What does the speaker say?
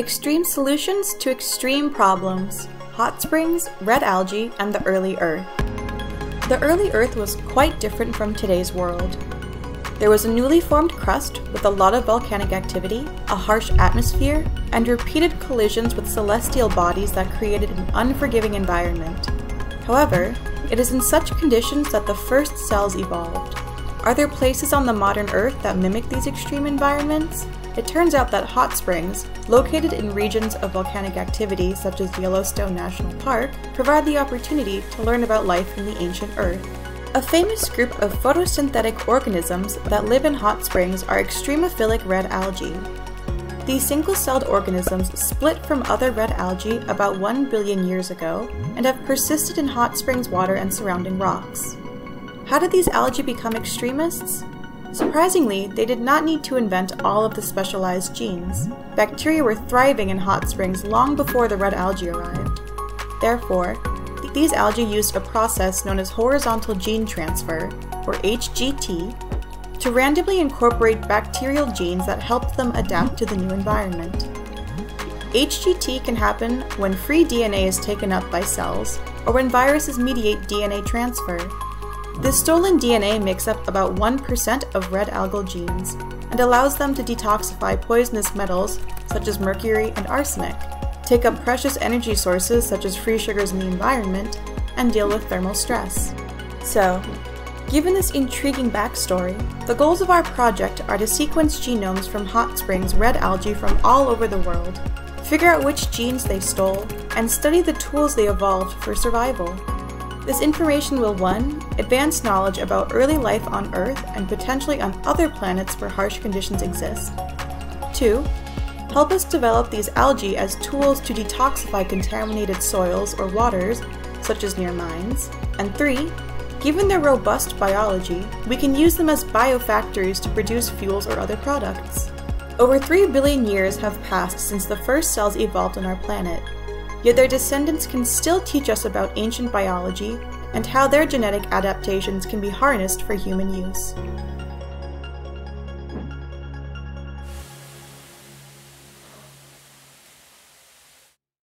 Extreme solutions to extreme problems. Hot springs, red algae, and the early Earth. The early Earth was quite different from today's world. There was a newly formed crust with a lot of volcanic activity, a harsh atmosphere, and repeated collisions with celestial bodies that created an unforgiving environment. However, it is in such conditions that the first cells evolved. Are there places on the modern Earth that mimic these extreme environments? It turns out that hot springs, located in regions of volcanic activity such as Yellowstone National Park, provide the opportunity to learn about life in the ancient Earth. A famous group of photosynthetic organisms that live in hot springs are extremophilic red algae. These single-celled organisms split from other red algae about 1 billion years ago and have persisted in hot springs water and surrounding rocks. How did these algae become extremists? Surprisingly, they did not need to invent all of the specialized genes. Bacteria were thriving in hot springs long before the red algae arrived. Therefore, these algae used a process known as horizontal gene transfer, or HGT, to randomly incorporate bacterial genes that helped them adapt to the new environment. HGT can happen when free DNA is taken up by cells, or when viruses mediate DNA transfer, this stolen DNA makes up about 1% of red algal genes and allows them to detoxify poisonous metals such as mercury and arsenic, take up precious energy sources such as free sugars in the environment, and deal with thermal stress. So, given this intriguing backstory, the goals of our project are to sequence genomes from hot springs red algae from all over the world, figure out which genes they stole, and study the tools they evolved for survival. This information will 1. advance knowledge about early life on Earth and potentially on other planets where harsh conditions exist. 2. Help us develop these algae as tools to detoxify contaminated soils or waters, such as near mines. And 3. Given their robust biology, we can use them as biofactories to produce fuels or other products. Over 3 billion years have passed since the first cells evolved on our planet, yet their descendants can still teach us about ancient biology and how their genetic adaptations can be harnessed for human use.